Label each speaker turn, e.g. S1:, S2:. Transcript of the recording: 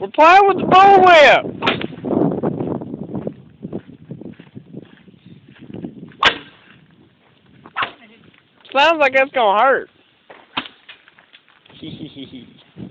S1: We're playing with the bullwhip. Sounds like it's gonna hurt.